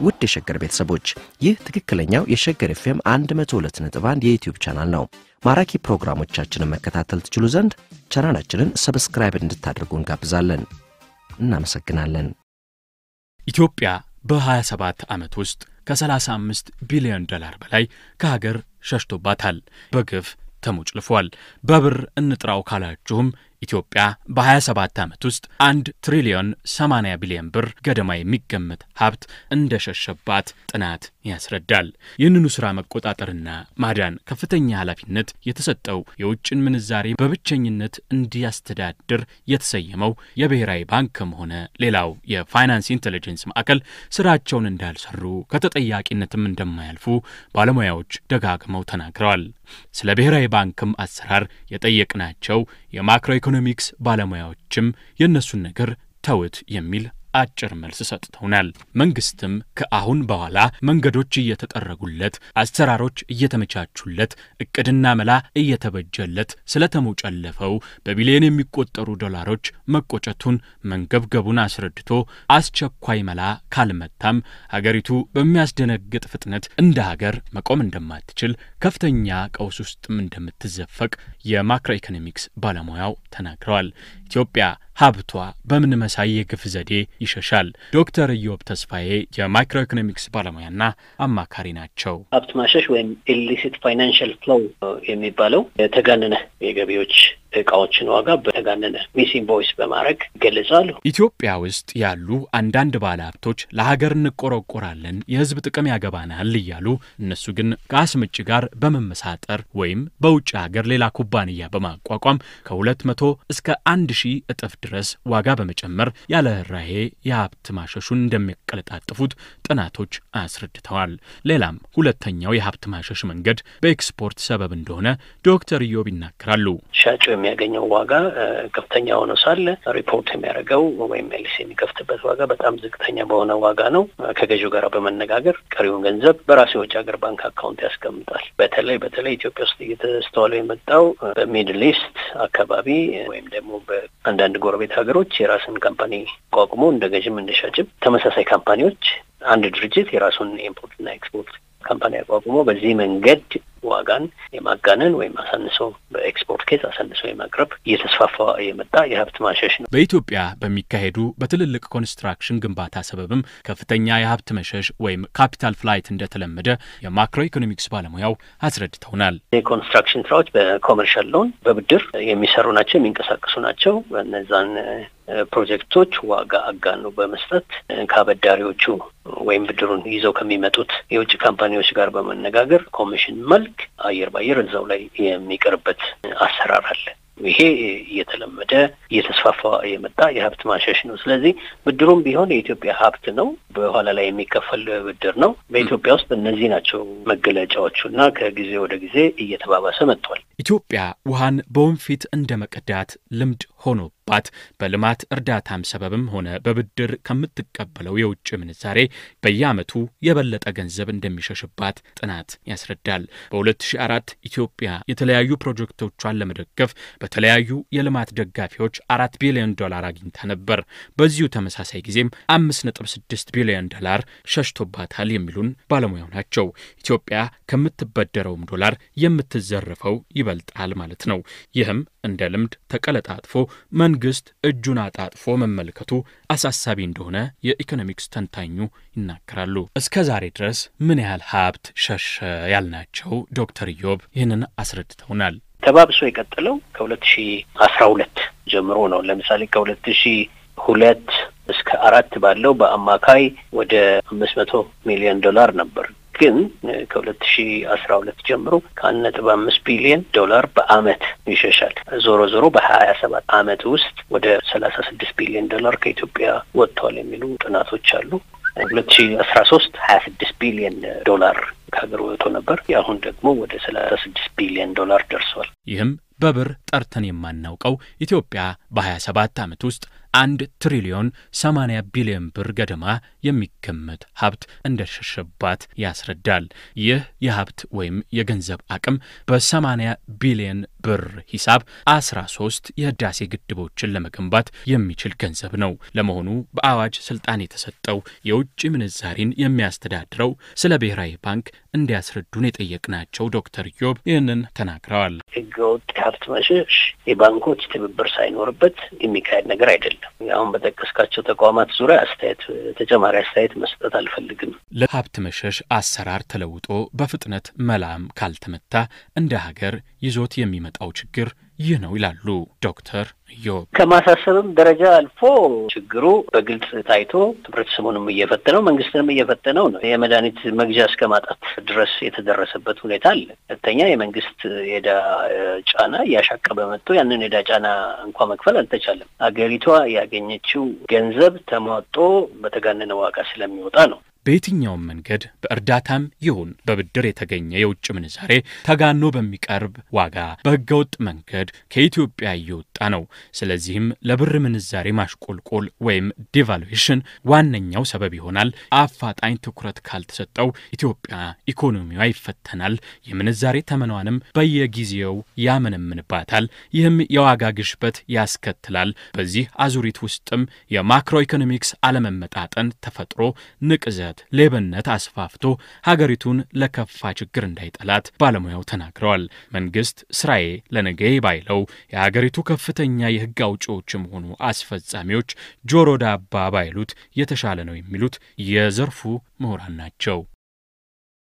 ውድ የሸገር ቤተሰቦች ይህ ትክክለኛው የሸገር ኤፍኤም 102.1 የዩትዩብ ቻናል ነው። ማራኪ ፕሮግራሞቻችንን መከታተል ትችሉ ዘንድ ቻናላችንን subscribe እንድታደርጉ እንጋብዛለን። እናመሰግናለን። ኢትዮጵያ በ27 ዓመት ውስጥ ከ35 ቢሊዮን ዶላር በላይ ከሀገር ሸሽቶባታል፣ በግፍ ተሞጭልፏል። በብር እንጥራው ካላችሁም ኢትዮጵያ በ27 ዓመት ውስጥ አንድ ትሪሊዮን 80 ቢሊዮን ብር ገደማ የሚገመት ሀብት እንደሸሸባት ጥናት ያስረዳል። ይህንኑ ሥራ መቆጣጠርና ማዳን ከፍተኛ ኃላፊነት የተሰጠው የውጭን ምንዛሬ በብቸኝነት እንዲያስተዳድር የተሰየመው የብሔራዊ ባንክም ሆነ ሌላው የ finance intelligence ማዕከል ስራቸውን እንዳልሰሩ ከተጠያቂነትም እንደማያልፉ ባለሙያዎች ደጋግመው ተናግረዋል። ስለ ብሔራዊ ባንክም አሰራር የጠየቅናቸው የማክሮ ኢኮኖሚክስ ባለሙያዎችም የእነሱን ነገር ተውት የሚል አጭር መልስ ሰጥተውናል። መንግስትም ከአሁን በኋላ መንገዶች እየተጠረጉለት፣ አሰራሮች እየተመቻቹለት፣ እቅድና መላ እየተበጀለት ስለተሞጨለፈው በቢሊዮን የሚቆጠሩ ዶላሮች መቆጨቱን መንገብገቡን አስረድቶ አስቸኳይ መላ ካልመታም ሀገሪቱ በሚያስደነግጥ ፍጥነት እንደ ሀገር መቆም እንደማትችል ከፍተኛ ቀውስ ውስጥም እንደምትዘፈቅ የ macro economics ባለሙያው ተናግረዋል። ኢትዮጵያ ሀብቷ በምን መሳይ የግፍ ዘዴ ይሸሻል? ዶክተር ኢዮብ ተስፋዬ የ micro economics ባለሙያና አማካሪ ናቸው። ሀብት ማሸሽ ወይም illicit financial flow የሚባለው የተጋነነ የገቢዎች እቃዎችን ዋጋ በተጋነነ mis invoice በማድረግ ይገለጻሉ። ኢትዮጵያ ውስጥ ያሉ አንዳንድ ባለ ሀብቶች ለሀገር እንቆረቆራለን፣ የሕዝብ ጥቅም ያገባናል እያሉ እነሱ ግን ከአስመጪ ጋር በመመሳጠር ወይም በውጭ ሀገር ሌላ ኩባንያ በማቋቋም ከሁለት መቶ እስከ አንድ ሺህ እጥፍ ድረስ ዋጋ በመጨመር ያለ ርኅራኄ የሀብት ማሸሹን እንደሚያቀለጣጥፉት ጥናቶች አስረድተዋል። ሌላም ሁለተኛው የሀብት ማሸሽ መንገድ በኤክስፖርት ሰበብ እንደሆነ ዶክተር ኢዮብ ይናገራሉ። ሻጩ የሚያገኘው ዋጋ ከፍተኛ ሆኖ ሳለ ሪፖርት የሚያደርገው ወይም LC የሚከፍትበት ዋጋ በጣም ዝቅተኛ በሆነ ዋጋ ነው። ከገዢው ጋር በመነጋገር ቀሪውን ገንዘብ በራሱ የውጭ ሀገር ባንክ account ያስቀምጣል። በተለይ በተለይ ኢትዮጵያ ውስጥ እየተስተዋለ የመጣው በ Middle East አካባቢ ወይም ደግሞ በአንዳንድ ጎረቤት ሀገሮች የራስን company አቋቁሞ እንደ ገዥም እንደ ሻጭም ተመሳሳይ company ዎች አንድ ድርጅት የራሱን import ና export company አቋቁሞ በዚህ መንገድ ዋጋን የማጋነን ወይም አሳንሶ በ export case አሳንሶ የማቅረብ እየተስፋፋ የመጣ የሀብት ማሸሽ ነው። በኢትዮጵያ በሚካሄዱ በትልልቅ construction ግንባታ ሰበብም ከፍተኛ የሀብት መሸሽ ወይም capital flight እንደተለመደ የ macro economics ባለሙያው አስረድተውናል። የ construction ስራዎች በ commercial loan በብድር የሚሰሩ ናቸው፣ የሚንቀሳቀሱ ናቸው። እነዛን ፕሮጀክቶች ዋጋ አጋኖ በመስጠት ከአበዳሪዎቹ ወይም ብድሩን ይዘው ከሚመጡት የውጭ company ዎች ጋር በመነጋገር ኮሚሽን መልክ አየር ባየር እዛው ላይ የሚቀርበት አሰራር አለ። ይሄ እየተለመደ እየተስፋፋ የመጣ የሀብት ማሸሽ ነው። ስለዚህ ብድሩም ቢሆን የኢትዮጵያ ሀብት ነው፣ በኋላ ላይ የሚከፈል ብድር ነው። በኢትዮጵያ ውስጥ እነዚህ ናቸው መገለጫዎቹ እና ከጊዜ ወደ ጊዜ እየተባባሰ መጥቷል። ኢትዮጵያ ውሃን በወንፊት እንደ መቅዳት ልምድ ሆኖባት በልማት እርዳታም ሰበብም ሆነ በብድር ከምትቀበለው የውጭ ምንዛሬ በየዓመቱ የበለጠ ገንዘብ እንደሚሸሽባት ጥናት ያስረዳል። በ2004 ኢትዮጵያ የተለያዩ ፕሮጀክቶቿን ለመደገፍ በተለያዩ የልማት ደጋፊዎች አራት ቢሊዮን ዶላር አግኝታ ነበር። በዚሁ ተመሳሳይ ጊዜም አምስት ነጥብ ስድስት ቢሊዮን ዶላር ሸሽቶባታል የሚሉን ባለሙያው ናቸው። ኢትዮጵያ ከምትበደረውም ዶላር የምትዘርፈው ይበልጣል ማለት ነው። ይህም እንደ ልምድ ተቀለጣጥፎ መንግስት እጁን አጣጥፎ መመልከቱ አሳሳቢ እንደሆነ የኢኮኖሚክስ ተንታኙ ይናገራሉ። እስከ ዛሬ ድረስ ምን ያህል ሀብት ሸሸ ያልናቸው ዶክተር ኢዮብ ይህንን አስረድተውናል። ተባብሶ የቀጠለው ከሁለት ሺ አስራ ሁለት ጀምሮ ነው። ለምሳሌ ከሁለት ሺ ሁለት እስከ አራት ባለው በአማካይ ወደ አምስት መቶ ሚሊዮን ዶላር ነበር ግን ከሁለት ሺ አስራ ሁለት ጀምሮ ከአንድ ነጥብ አምስት ቢሊዮን ዶላር በአመት ይሸሻል። ዞሮ ዞሮ በሀያ ሰባት አመት ውስጥ ወደ ሰላሳ ስድስት ቢሊዮን ዶላር ከኢትዮጵያ ወጥተዋል የሚሉ ጥናቶች አሉ። ሁለት ሺ አስራ ሶስት ሀያ ስድስት ቢሊዮን ዶላር ከሀገር ወጥቶ ነበር። አሁን ደግሞ ወደ ሰላሳ ስድስት ቢሊዮን ዶላር ደርሷል። ይህም በብር ጠርተን የማናውቀው ኢትዮጵያ በ27 ዓመት ውስጥ አንድ ትሪሊዮን 80 ቢሊዮን ብር ገደማ የሚገመት ሀብት እንደሸሸባት ያስረዳል። ይህ የሀብት ወይም የገንዘብ አቅም በ80 ቢሊዮን ብር ሂሳብ 13 የህዳሴ ግድቦችን ለመገንባት የሚችል ገንዘብ ነው። ለመሆኑ በአዋጅ ስልጣን የተሰጠው የውጭ ምንዛሪን የሚያስተዳድረው ስለ ብሔራዊ ባንክ እንዲያስረዱን የጠየቅናቸው ዶክተር ኢዮብ ይህንን ተናግረዋል። ህገወጥ ሀብት መሸሽ የባንኮች ትብብር ሳይኖርበት የሚካሄድ ነገር አይደለም። አሁን በጠቀስካቸው ተቋማት ዙሪያ አስተያየት ተጨማሪ አስተያየት መስጠት አልፈልግም። ለሀብት መሸሽ አሰራር ተለውጦ በፍጥነት መላም ካልተመታ እንደ ሀገር ይዞት የሚመጣው ችግር ይህ ነው ይላሉ ዶክተር ኢዮብ። ከማሳሰብም ደረጃ አልፎ ችግሩ በግልጽ ታይቶ ህብረተሰቡንም እየፈተነው መንግስትንም እየፈተነው ነው። የመድኃኒት መግዣ እስከ ማጣት ድረስ የተደረሰበት ሁኔታ አለ። ሁለተኛ የመንግስት የዕዳ ጫና እያሻቀበ መጥቶ ያንን የዕዳ ጫና እንኳ መክፈል አልተቻለም። አገሪቷ ያገኘችው ገንዘብ ተሟጦ በተጋነነ ዋጋ ስለሚወጣ ነው። በየትኛውም መንገድ በእርዳታም ይሁን በብድር የተገኘ የውጭ ምንዛሬ ተጋኖ በሚቀርብ ዋጋ በህገወጥ መንገድ ከኢትዮጵያ እየወጣ ነው። ስለዚህም ለብር ምንዛሬ ማሽቆልቆል ወይም devaluation ዋነኛው ሰበብ ይሆናል። አፋጣኝ ትኩረት ካልተሰጠው ኢትዮጵያ ኢኮኖሚዋ ይፈተናል፣ የምንዛሬ ተመኗንም በየጊዜው ያመነምንባታል። ይህም የዋጋ ግሽበት ያስከትላል። በዚህ አዙሪት ውስጥም የማክሮ ኢኮኖሚክስ አለመመጣጠን ተፈጥሮ ንቅዘት ሌብነት አስፋፍቶ ሀገሪቱን ለከፋ ችግር እንዳይጠላት ባለሙያው ተናግረዋል። መንግስት ስራዬ ለነገ ባይለው የሀገሪቱ ከፍተኛ የህግ አውጪዎችም ሆኑ አስፈጻሚዎች ጆሮ ዳባ ባይሉት የተሻለ ነው የሚሉት የዘርፉ ምሁራን ናቸው።